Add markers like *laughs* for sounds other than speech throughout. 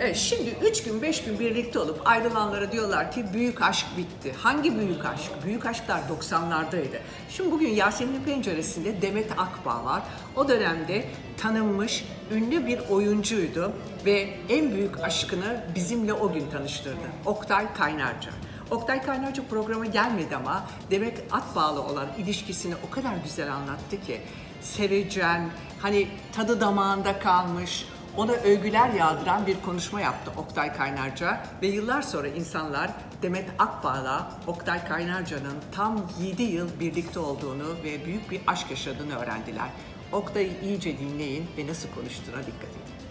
Evet, şimdi üç gün, beş gün birlikte olup ayrılanlara diyorlar ki büyük aşk bitti. Hangi büyük aşk? Büyük aşklar 90'lardaydı. Şimdi bugün Yasemin'in penceresinde Demet Akbağ var. O dönemde tanınmış, ünlü bir oyuncuydu ve en büyük aşkını bizimle o gün tanıştırdı. Oktay Kaynarca. Oktay Kaynarca programa gelmedi ama Demet Akbağ'la olan ilişkisini o kadar güzel anlattı ki sevecen, hani tadı damağında kalmış, ona övgüler yağdıran bir konuşma yaptı Oktay Kaynarca ve yıllar sonra insanlar Demet Akbağ'la Oktay Kaynarca'nın tam 7 yıl birlikte olduğunu ve büyük bir aşk yaşadığını öğrendiler. Oktay'ı iyice dinleyin ve nasıl konuştuğuna dikkat edin.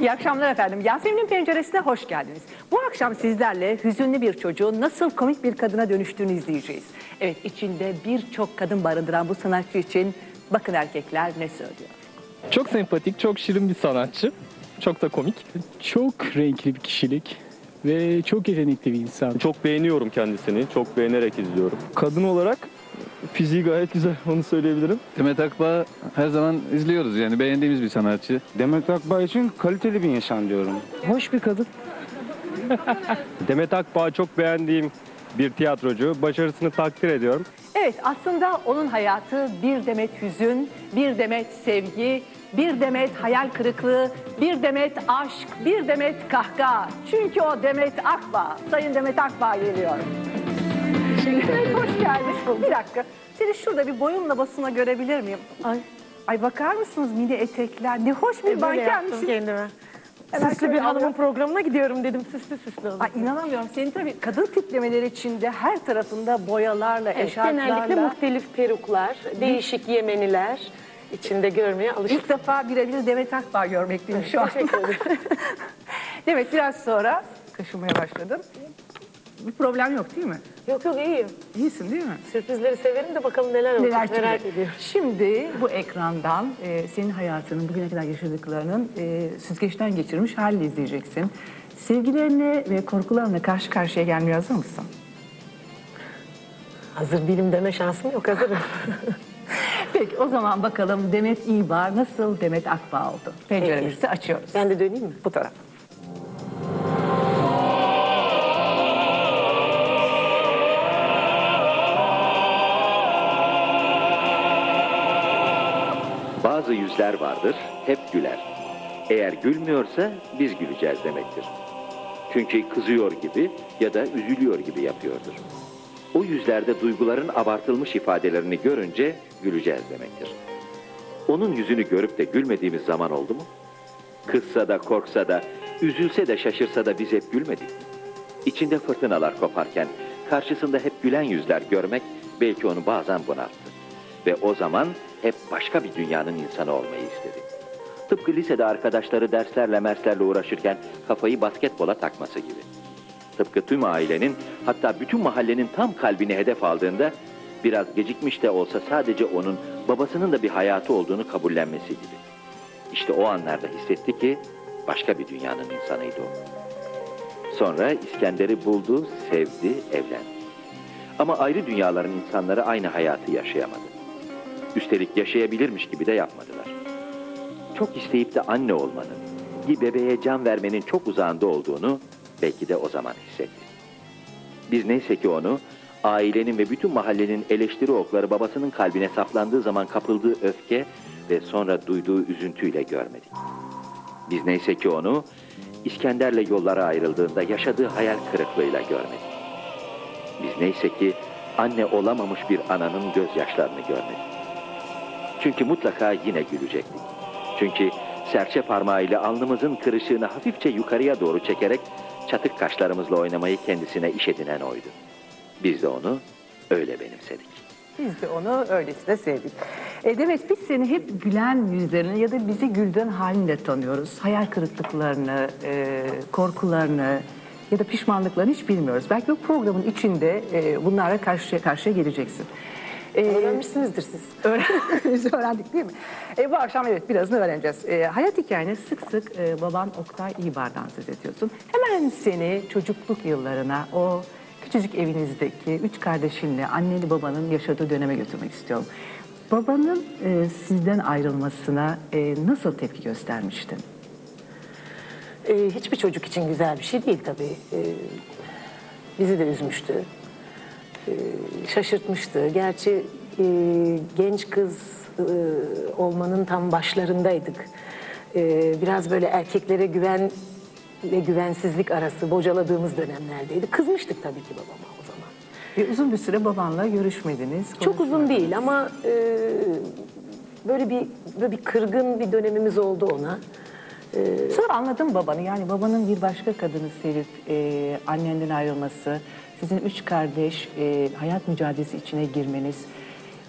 İyi akşamlar efendim. Yasemin'in penceresine hoş geldiniz. Bu akşam sizlerle hüzünlü bir çocuğun nasıl komik bir kadına dönüştüğünü izleyeceğiz. Evet içinde birçok kadın barındıran bu sanatçı için bakın erkekler ne söylüyor. Çok sempatik, çok şirin bir sanatçı. Çok da komik. Çok renkli bir kişilik ve çok yetenekli bir insan. Çok beğeniyorum kendisini. Çok beğenerek izliyorum. Kadın olarak fiziği gayet güzel onu söyleyebilirim. Demet Akbağ her zaman izliyoruz yani beğendiğimiz bir sanatçı. Demet Akbağ için kaliteli bir insan diyorum. Hoş bir kadın. *laughs* Demet Akbağ çok beğendiğim bir tiyatrocu. Başarısını takdir ediyorum. Evet aslında onun hayatı bir demet hüzün, bir demet sevgi, bir demet hayal kırıklığı, bir demet aşk, bir demet kahkaha. Çünkü o Demet Akbağ. Sayın Demet Akbağ geliyor. Evet, hoş geldin. Bir dakika. Seni şurada bir boyunla basına görebilir miyim? Ay. Ay bakar mısınız mini etekler? Ne hoş bir Böyle yaptım kendime. Hemen Süslü şöyle bir hanımın alıyorum. programına gidiyorum dedim. Süslü süslü oldu. Ay inanamıyorum. Senin tabii kadın tiplemeleri içinde her tarafında boyalarla, Evet, eşarplarla. genellikle muhtelif peruklar, değişik yemeniler içinde görmeye alışık. İlk defa birebir Demet Akbağ görmekteyim şu an. Teşekkür ederim. *laughs* Demet biraz sonra kaşımaya başladım. Bir problem yok değil mi? yok yok iyiyim. İyisin değil mi? Sürprizleri severim de bakalım neler olacak Neler merak ediyorum. Şimdi bu ekrandan e, senin hayatının bugüne kadar yaşadıklarının e, süzgeçten geçirmiş halini izleyeceksin. Sevgilerine ve korkularına karşı karşıya gelmeye hazır mısın? Hazır değilim deme şansım yok hazırım. *laughs* Peki o zaman bakalım Demet İbar nasıl Demet Akbağ oldu? Penceremizi açıyoruz. ben de döneyim mi? Bu taraf. Yüzler vardır, hep güler. Eğer gülmüyorsa biz güleceğiz demektir. Çünkü kızıyor gibi ya da üzülüyor gibi yapıyordur. O yüzlerde duyguların abartılmış ifadelerini görünce güleceğiz demektir. Onun yüzünü görüp de gülmediğimiz zaman oldu mu? Kızsa da korksa da, üzülse de şaşırsa da biz hep gülmedik. mi? İçinde fırtınalar koparken karşısında hep gülen yüzler görmek belki onu bazen bunalttı. Ve o zaman hep başka bir dünyanın insanı olmayı istedi. Tıpkı lisede arkadaşları derslerle merslerle uğraşırken kafayı basketbola takması gibi. Tıpkı tüm ailenin hatta bütün mahallenin tam kalbini hedef aldığında biraz gecikmiş de olsa sadece onun babasının da bir hayatı olduğunu kabullenmesi gibi. İşte o anlarda hissetti ki başka bir dünyanın insanıydı o. Sonra İskender'i buldu, sevdi, evlendi. Ama ayrı dünyaların insanları aynı hayatı yaşayamadı. Üstelik yaşayabilirmiş gibi de yapmadılar. Çok isteyip de anne olmanın, bir bebeğe can vermenin çok uzağında olduğunu belki de o zaman hissetti. Biz neyse ki onu ailenin ve bütün mahallenin eleştiri okları babasının kalbine saplandığı zaman kapıldığı öfke ve sonra duyduğu üzüntüyle görmedik. Biz neyse ki onu İskender'le yollara ayrıldığında yaşadığı hayal kırıklığıyla görmedik. Biz neyse ki anne olamamış bir ananın gözyaşlarını görmedik. Çünkü mutlaka yine gülecektik. Çünkü serçe parmağıyla alnımızın kırışığını hafifçe yukarıya doğru çekerek çatık kaşlarımızla oynamayı kendisine iş edinen oydu. Biz de onu öyle benimsedik. Biz de onu öylesine sevdik. E Demet biz seni hep gülen yüzlerini ya da bizi güldüren halinde tanıyoruz. Hayal kırıklıklarını, e, korkularını ya da pişmanlıklarını hiç bilmiyoruz. Belki bu programın içinde e, bunlarla karşıya karşıya geleceksin. E, Öğrenmişsinizdir siz. *laughs* *laughs* Biz öğrendik değil mi? E, bu akşam evet birazını öğreneceğiz. E, hayat hikayene sık sık e, baban Oktay İbar'dan söz ediyorsun. Hemen seni çocukluk yıllarına, o küçücük evinizdeki üç kardeşinle anneni babanın yaşadığı döneme götürmek istiyorum. Babanın e, sizden ayrılmasına e, nasıl tepki göstermiştin? Ee, hiçbir çocuk için güzel bir şey değil tabii. Ee, bizi de üzmüştü. Ee, şaşırtmıştı. Gerçi e, genç kız e, olmanın tam başlarındaydık. Ee, biraz böyle erkeklere güven ve güvensizlik arası bocaladığımız dönemlerdeydi. Kızmıştık tabii ki babama o zaman. E, uzun bir süre babanla görüşmediniz. Çok uzun değil ama e, böyle bir böyle bir kırgın bir dönemimiz oldu ona. Sonra anladım babanı. Yani babanın bir başka kadını sevip e, annenden ayrılması, sizin üç kardeş e, hayat mücadelesi içine girmeniz.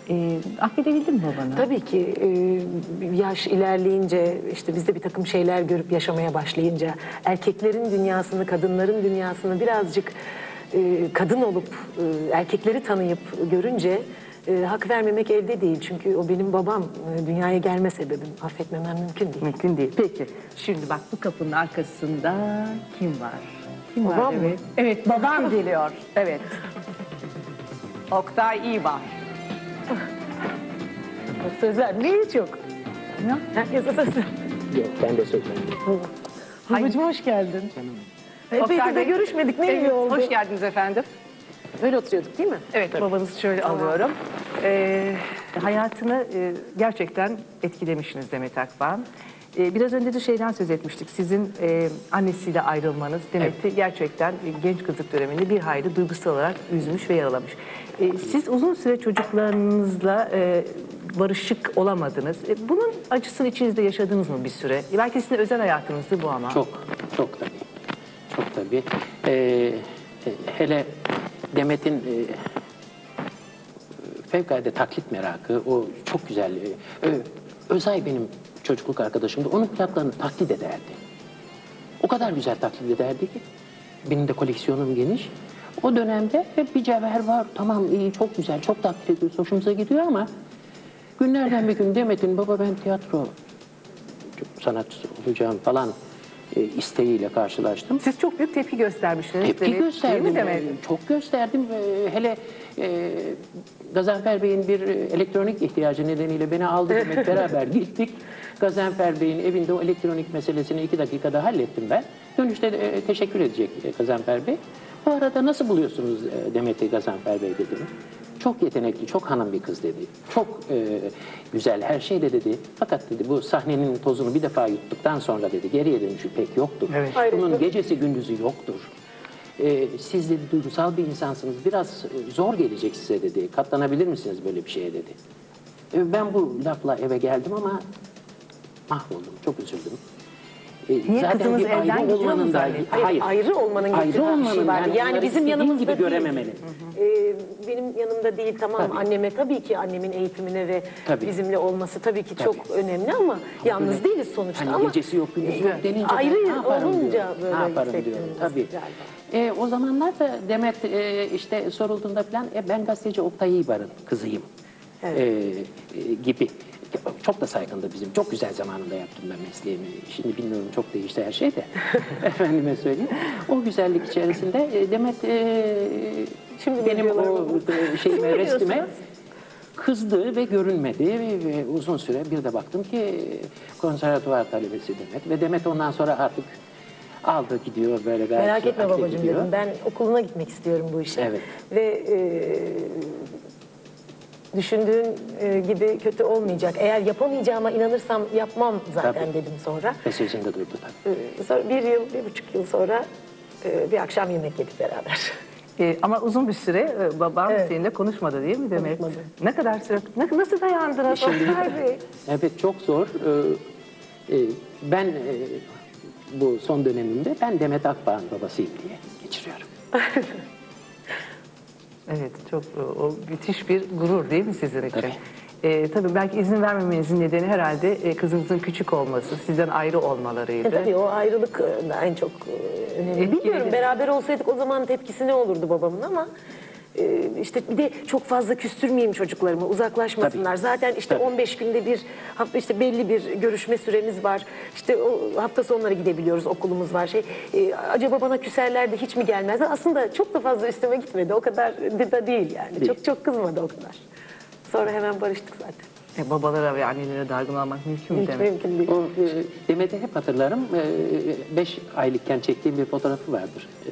E, affedebildin mi babanı? Tabii ki e, yaş ilerleyince işte biz de bir takım şeyler görüp yaşamaya başlayınca erkeklerin dünyasını, kadınların dünyasını birazcık e, kadın olup e, erkekleri tanıyıp görünce e, hak vermemek elde değil. Çünkü o benim babam, e, dünyaya gelme sebebim. Affetmemem mümkün değil. Mümkün değil. Peki. Şimdi bak bu kapının arkasında kim var? Kim var? Babam mı? Evet. Evet, baban geliyor. Evet. Oktay iyi var. Sözler ne hiç yok. Ne? Herkese sözler. Yok ben de söyleyeyim. Babacığım hoş geldin. Oktay Epeydir de görüşmedik. Ne iyi oldu. Hoş geldiniz efendim. Böyle oturuyorduk değil mi? Evet, babanızı şöyle alıyorum. Ee, hayatını e, gerçekten etkilemişsiniz Demet Akbağ. Ee, biraz önce de şeyden söz etmiştik. Sizin e, annesiyle ayrılmanız demek ki gerçekten e, genç kızlık döneminde bir hayli duygusal olarak üzmüş ve yaralamış. Ee, siz uzun süre çocuklarınızla e, barışık olamadınız. E, bunun acısını içinizde yaşadınız mı bir süre? Belki sizin özel hayatınızdı bu ama. Çok, çok tabii. Çok tabii. Ee, hele Demet'in e, fevkalade taklit merakı, o çok güzel. Ö- Özay benim çocukluk arkadaşımdı. Onun plaklarını taklit ederdi. O kadar güzel taklit ederdi ki. Benim de koleksiyonum geniş. O dönemde hep bir cevher var. Tamam iyi, çok güzel, çok taklit ediyoruz, hoşumuza gidiyor ama günlerden bir gün Demet'in baba ben tiyatro sanatçısı olacağım falan e, isteğiyle karşılaştım. Siz çok büyük tepki göstermişsiniz. Tepki Demet, değil mi gösterdim. E, Çok gösterdim. E, Hele e, Gazanfer Bey'in bir e, elektronik ihtiyacı nedeniyle beni aldı demek *laughs* beraber gittik. Gazanfer Bey'in evinde o elektronik meselesini iki dakikada hallettim ben. Dönüşte e, teşekkür edecek e, Gazanfer Bey. Bu arada nasıl buluyorsunuz e, Demet'i Gazanfer Bey dedim. Çok yetenekli, çok hanım bir kız dedi. Çok e, güzel her şey de dedi. Fakat dedi bu sahnenin tozunu bir defa yuttuktan sonra dedi geriye dönüşü pek yoktur. Bunun gecesi gündüzü yoktur. Ee, siz dedi duygusal bir insansınız. Biraz e, zor gelecek size dedi. Katlanabilir misiniz böyle bir şeye dedi. E, ben bu lafla eve geldim ama mahvoldum. Çok üzüldüm. E, Niye kızınız bir evden ayrı gidiyor mu olmanın da- zannettiniz? Hayır, ayrı olmanın ayrı getirdiği bir olmanın şey vardı. Yani onları bizim istediğin yanımızda gibi değil. görememeli. Ee, benim yanımda değil tamam Tabii. anneme tabii ki annemin eğitimine ve Tabii. bizimle olması tabii ki çok önemli ama yalnız böyle- değiliz sonuçta Hani ama gecesi yok gündüzü yok denince ben ayrı ne yaparım olunca diyorum. böyle ne yaparım diyorum. Tabii. galiba. E, o zamanlar da Demet e, işte sorulduğunda falan e, ben gazeteci Oktay İbar'ın kızıyım e, e, gibi. Çok da saygındı bizim. Çok güzel zamanında yaptım ben mesleğimi. Şimdi bilmiyorum çok değişti her şey de. *laughs* Efendime söyleyeyim. O güzellik içerisinde e, Demet e, Şimdi benim o e, *laughs* şeyime, restime kızdı ve görünmedi ve, ve uzun süre bir de baktım ki konservatuvar talebesi Demet ve Demet ondan sonra artık aldı gidiyor böyle gayet Merak etme babacığım gidiyor. dedim. Ben okuluna gitmek istiyorum bu işe. Evet. Ve e, düşündüğün e, gibi kötü olmayacak. Eğer yapamayacağıma inanırsam yapmam zaten Tabii. dedim sonra. Ve sözünde durdu tabii. E, sonra bir yıl, bir buçuk yıl sonra e, bir akşam yemek yedik beraber. Ee, ama uzun bir süre e, babam Evet. seninle konuşmadı değil mi Demet? Konuşmadı. Ne kadar süre, ne- nasıl dayandınız Şimdi- Oktay Bey? Evet çok zor. Ee, e, ben e, bu son dönemimde ben Demet Akbağ'ın babasıyım diye geçiriyorum. *laughs* Evet çok e, o müthiş bir gurur değil mi sizin için? Tabii. Ee, tabii belki izin vermemenizin nedeni herhalde e, kızınızın küçük olması, sizden ayrı olmalarıydı. E, tabii o ayrılık e, en çok e, önemli. E, Bilmiyorum etkiledi. beraber olsaydık o zaman tepkisi ne olurdu babamın ama e, işte bir de çok fazla küstürmeyeyim çocuklarımı, uzaklaşmasınlar. Zaten işte 15 günde bir hafta işte belli bir görüşme süremiz var. İşte o hafta sonları gidebiliyoruz, okulumuz var. Şey, e, acaba bana küserler de hiç mi gelmezler? Aslında çok da fazla üstüme gitmedi. O kadar da değil yani. Çok çok kızmadı o kadar. Sonra hemen barıştık zaten. E, babalara ve annelere dargınlanmak mümkün mü Hiç demek? mümkün değil. O e, Demet'i hep hatırlarım. 5 aylıkken çektiğim bir fotoğrafı vardır. E,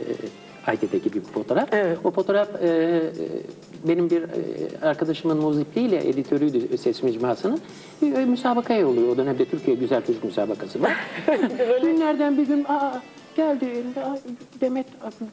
Gibi bir fotoğraf. Evet. O fotoğraf e, e, benim bir e, arkadaşımın muzipliğiyle editörüydü ses mecmuasının. Bir e, müsabakaya oluyor. O dönemde Türkiye Güzel Çocuk Müsabakası var. *laughs* Günlerden bir gün aa, geldi elinde "Aa, Demet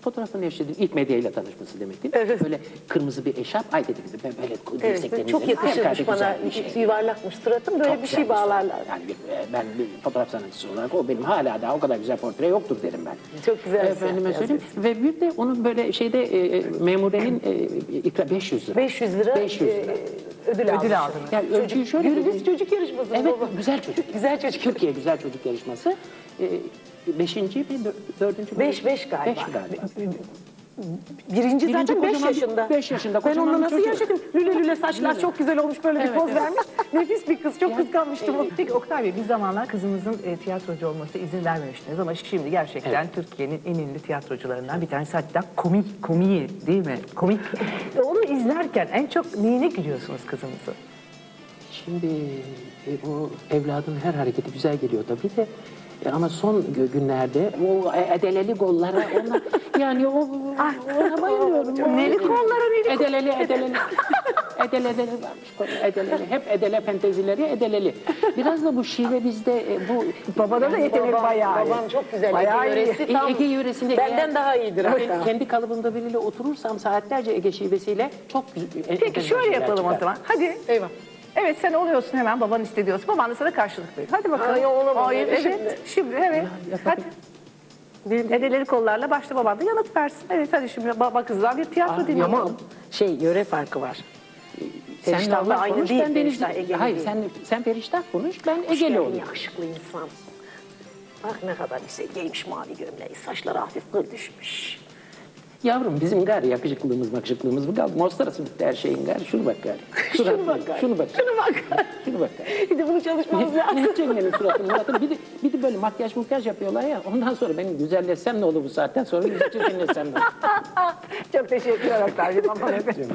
fotoğrafını yaşadı. İlk medyayla tanışması demek değil mi? Böyle kırmızı bir eşarp Aytepe gibi böyle Evet, çok yakışırmış bana. güzel bir şey. Yuvarlakmış suratım. Böyle Çok bir şey bağlarlar. Yani e, ben bir fotoğraf sanatçısı olarak o benim hala daha o kadar güzel portre yoktur derim ben. Çok güzel Efendime siyah söyleyeyim. Ve bir de onun böyle şeyde e, e, memurenin e, ikra 500 lira. 500 lira, 500 lira. e, ödül, Ödül aldınız. Yani ölçüyü şöyle Gürbüz çocuk yarışması. Evet, baba. güzel çocuk. Güzel çocuk. Türkiye güzel çocuk yarışması. E, beşinci mi, dö- dördüncü mü? Beş, beş galiba. Beş galiba. Birinci, Birinci zaten 5 kocaman- yaşında. beş yaşında, Ben onunla bir nasıl yaşadım? Lüle lüle saçlar çok güzel olmuş böyle bir Evet, poz evet. vermiş. *laughs* Nefis bir kız. Çok kıskanmıştım onu. Peki Oktay Bey bir zamanlar kızınızın e, tiyatrocu olması izin vermemiştiniz ama şimdi gerçekten Türkiye'nin en ünlü tiyatrocularından bir tanesi hatta komik, komiği değil mi? Komik. *laughs* E, Onu izlerken en çok neyine gülüyorsunuz kızınızın? Şimdi e, o evladın her hareketi güzel geliyor tabii de e, ama son günlerde o e- edeleli gollara ona yani o ona bayılıyorum. Neli kolları, neli Edeleli edeleli. Edel edeli varmış. Edeleli. Hep edele fantezileri edeleli. Biraz da bu şive bizde e, bu Babada da yetenek bayağı iyi. babam çok güzel. Bayağı Ege yöresi tam Ege yöresinde benden eğer- daha iyidir Ben hatta. kendi kalıbımda biriyle oturursam saatlerce Ege şivesiyle çok güzel. e- Peki şöyle yapalım o zaman. Hadi. Eyvah. Evet sen oluyorsun hemen baban istedi diyorsun. Baban da sana karşılık veriyor. Hadi bakalım. Ay, olamam Hayır, evet. Şimdi, evet. Hadi. Edeleri kollarla başla baban da yanıt versin. Evet hadi şimdi baba kızlar bir tiyatro dinleyelim. Ama şey yöre farkı var. Sen aynı konuş, değil, ben. Feriştah Egeli Hayır değil. sen sen Feriştah konuş, ben Egeli olayım. yakışıklı insan. Bak ne kadar güzel giymiş mavi gömleği. Saçları hafif kıl düşmüş. Yavrum bizim gari yakışıklığımız makışıklığımız bu kaldı. Mostarası bitti her şeyin *laughs* gari. Şunu bak gari. Şunu bak gari. Şunu bak. Şunu bak. Şunu bak gari. Bir de bunu çalışmamız lazım. edeceksin benim suratımı muratımı? Bir de, bir de böyle makyaj makyaj yapıyorlar ya. Ondan sonra benim güzelleşsem ne olur bu saatten sonra? Yüzü çirkinleşsem ne olur? Çok teşekkürler Oktay Bey. Efendim.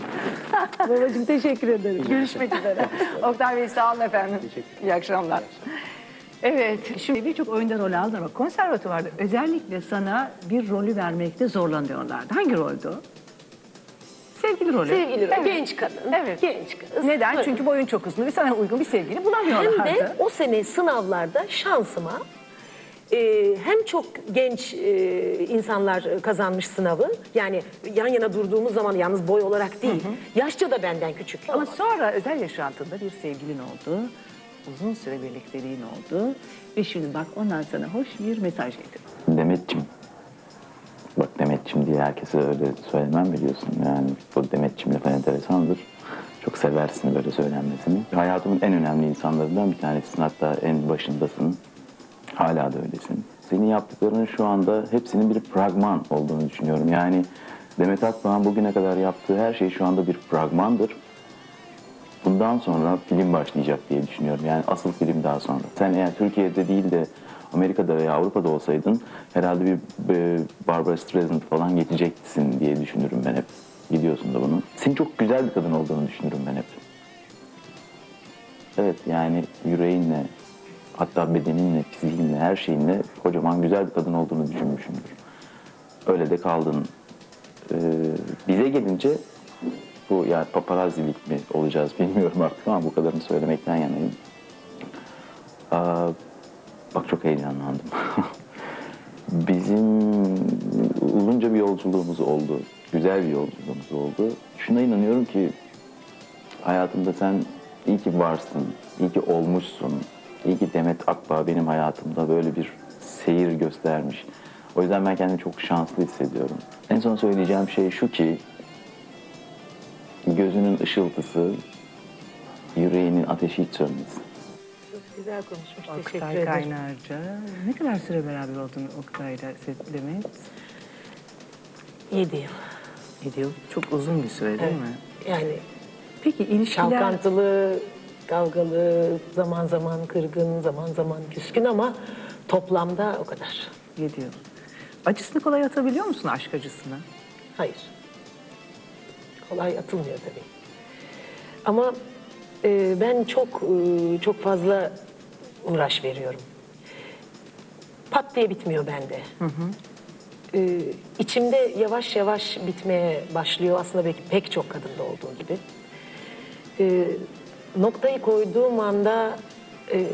Babacığım teşekkür ederim. Görüşmek üzere. Oktay Bey sağ olun efendim. İyi akşamlar. Evet, şimdi birçok oyunda rol aldın ama konservatuvarda özellikle sana bir rolü vermekte zorlanıyorlardı. Hangi roldü o? Sevgili rolü. Sevgili Evet. genç kadın. Evet. Genç kız. Neden? Evet. Çünkü boyun çok uzun ve sana uygun bir sevgili Hem bulamıyorlardı. de o sene sınavlarda şansıma e, hem çok genç e, insanlar kazanmış sınavı. Yani yan yana durduğumuz zaman yalnız boy olarak değil. Yaşça da benden küçük. Ama sonra özel yaşantında bir sevgilin oldu. Uzun süre birlikteliğin oldu. Ve şimdi bak ondan sana hoş bir mesaj getirdi. Demetçim. Bak Demetçim diye herkese öyle söylemem biliyorsun. Yani bu Demetçim lafı enteresandır. Çok seversin böyle söylenmesini. Hayatımın en önemli insanlarından bir tanesisin. Hatta en başındasın. Hala da öylesin. Senin yaptıklarının şu anda hepsinin bir pragman olduğunu düşünüyorum. Yani Demet Akbağ'ın bugüne kadar yaptığı her şey şu anda bir pragmandır. Bundan sonra film başlayacak diye düşünüyorum. Yani asıl film daha sonra. Sen eğer Türkiye'de değil de Amerika'da veya Avrupa'da olsaydın herhalde bir e, Barbara Streisand falan geçeceksin diye düşünürüm ben hep. Biliyorsun da bunu. Senin çok güzel bir kadın olduğunu düşünürüm ben hep. Evet yani yüreğinle, hatta bedeninle, fiziğinle, her şeyinle kocaman güzel bir kadın olduğunu düşünmüşümdür. Öyle de kaldın. Ee, bize gelince bu yani paparazzilik mi olacağız bilmiyorum artık ama bu kadarını söylemekten yanayım. Aa, bak çok heyecanlandım. *laughs* Bizim uzunca bir yolculuğumuz oldu. Güzel bir yolculuğumuz oldu. Şuna inanıyorum ki hayatımda sen iyi ki varsın, iyi ki olmuşsun. İyi ki Demet Akbağ benim hayatımda böyle bir seyir göstermiş. O yüzden ben kendimi çok şanslı hissediyorum. En son söyleyeceğim şey şu ki gözünün ışıltısı, yüreğinin ateşi hiç sönmesin. Çok güzel konuşmuş. Teşekkür Oktay ederim. Kaynarca. Ne kadar süre beraber oldun Oktay'la Demet? Yedi yıl. 7 yıl çok uzun bir süre değil mi? Yani Peki ilişkiler... Çalkantılı, kavgalı, zaman zaman kırgın, zaman zaman küskün ama toplamda o kadar. 7 yıl. Acısını kolay atabiliyor musun aşk acısını? Hayır. Kolay atılmıyor tabii. Ama e, ben çok e, çok fazla uğraş veriyorum. Pat diye bitmiyor bende. E, içimde yavaş yavaş bitmeye başlıyor aslında belki pek çok kadında olduğu gibi. E, noktayı koyduğum anda e,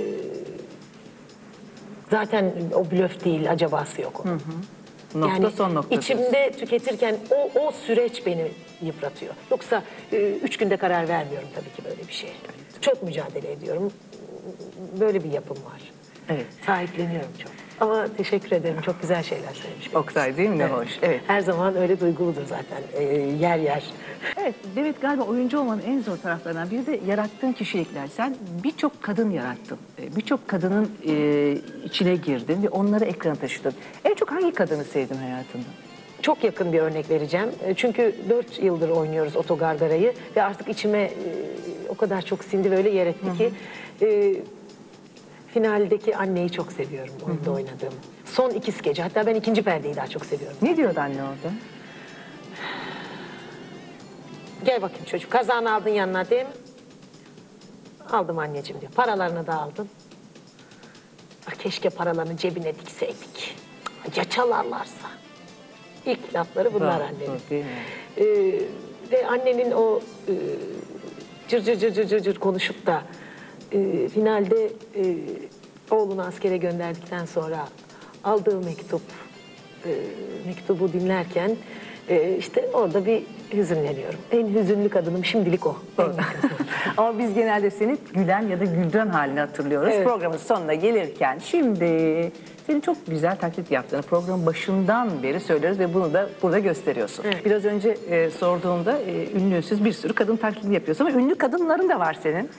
zaten o blöf değil, acabası yok onun. Nokta son nokta. içimde tüketirken o, o süreç beni yıpratıyor. Yoksa e, üç günde karar vermiyorum tabii ki böyle bir şeye. Çok mücadele ediyorum. Böyle bir yapım var. Evet. Sahipleniyorum çok. Ama teşekkür ederim. Çok güzel şeyler söylemiş. Oktay değil mi? Ne hoş. Evet. Her zaman öyle duyguludur zaten. e, yer yer. Evet, Demet galiba oyuncu olmanın en zor taraflarından biri de yarattığın kişilikler. Sen birçok kadın yarattın. Ee, Birçok kadının e, içine girdin ve onları ekrana taşıdın. En çok hangi kadını sevdin hayatında? Çok yakın bir örnek vereceğim. E, Çünkü dört yıldır oynuyoruz Otogargara'yı ve artık içime e, o kadar çok sindi ve öyle yer etti ki e, finaldeki anneyi çok seviyorum oyunda oynadığım. Son iki skeci. Hatta ben ikinci perdeyi daha çok seviyorum. Ne diyordu anne orada? Gel bakayım çocuk. Kazağını aldın yanına değil mi? Aldım anneciğim diyor. Paralarını da aldım. Ah, Keşke paralarını cebine dikseydik. Ya çalarlarsa. İlk lafları bunlar Bravo, annenin. değil mi? Ee, ve annenin o e, cır cır cır cır cır cır konuşup da e, finalde e, oğlunu askere gönderdikten sonra aldığı mektup e, mektubu dinlerken e, işte orada bir hüzünleniyorum. En hüzünlü kadınım şimdilik o. *laughs* Ama biz genelde seni gülen ya da güldüren halini hatırlıyoruz. Evet. Programın sonuna gelirken şimdi senin çok güzel taklit yaptığını programın başından beri söylüyoruz ve bunu da burada gösteriyorsun. Evet. Biraz önce e, sorduğumda e, ünlü ünsüz bir sürü kadın taklidi yapıyorsun ama ünlü kadınların da var senin.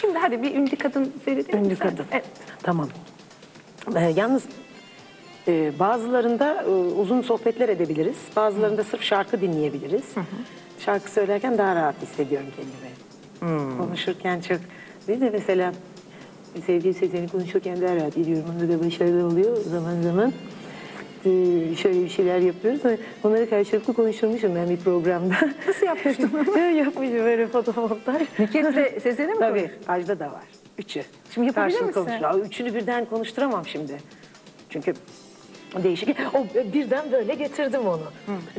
Şimdi hadi bir ünlü kadın seyredelim. Ünlü kadın. Evet. Tamam. Ee, yalnız e, bazılarında e, uzun sohbetler edebiliriz. Bazılarında sırf şarkı dinleyebiliriz. Şarkı söylerken daha rahat hissediyorum kendimi. Konuşurken çok... Bir de mesela sevgili Sezen'i konuşurken daha rahat ediyorum. Onda da başarılı oluyor zaman zaman. Ee, şöyle bir şeyler yapıyoruz. Onları karşılıklı konuşturmuşum ben bir programda. Nasıl yapmıştın? *laughs* Yapmışım böyle fotomontaj. Nüket'le Sezen'i mi Tabii Ajda da var. Üçü. Şimdi yapabilir Karşılıklı misin? Üçünü birden konuşturamam şimdi. Çünkü değişik. O birden böyle getirdim onu.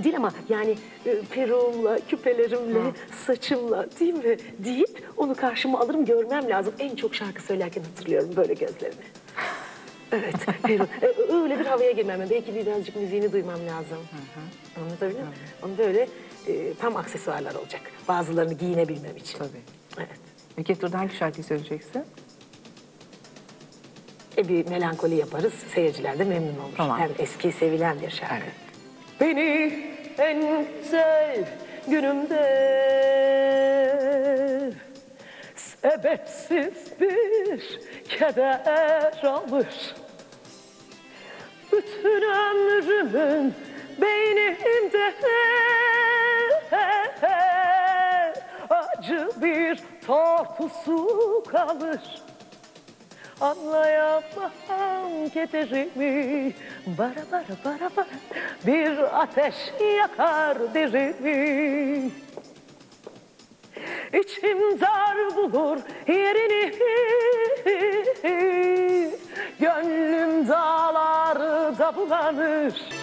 Değil ama yani e, peruğumla, küpelerimle, saçımla değil mi deyip onu karşıma alırım görmem lazım. En çok şarkı söylerken hatırlıyorum böyle gözlerini. Evet, *laughs* peru. E, öyle bir havaya girmem. Belki birazcık müziğini duymam lazım. Anlatabiliyor muyum? Onu böyle e, tam aksesuarlar olacak. Bazılarını giyinebilmem için. Tabii. Evet. Nüket Tur'da hangi şarkıyı söyleyeceksin? E bir melankoli yaparız. Seyirciler de memnun olur. Tamam. Hem eski sevilen bir şarkı. Evet. Beni en güzel günümde sebepsiz bir keder alır. Bütün ömrümün beynimde acı bir tortusu kalır. Anlayamam kederimi Bara bara bara bara Bir ateş yakar derimi İçim dar bulur yerini. Gönlüm dağlarda bulanır